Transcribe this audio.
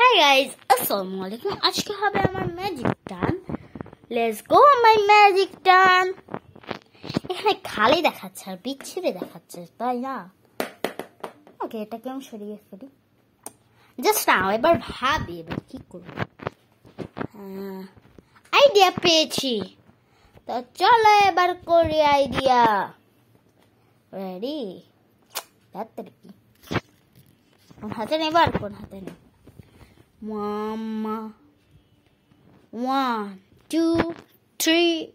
হ্যাঁ গাইজ আসসালামু আলাইকুম আজকে হবে আমার ম্যাজিক টান লেটস গো মাই ম্যাজিক টান এখানে খালি দেখাচ্ছে আর বিচ্ছিরে দেখাচ্ছে, তাই না? ওকে এটাকে আমি সরিয়ে ফেলি। জাস্ট নাও এবার ভাবি, এবার কি করব? আইডিয়া পেয়েছি। তো চলো এবার করি আইডিয়া রেডি তাড়াতাড়ি কোন হাতে নেবার কোন হাতে নেব? Mama. One, two, three,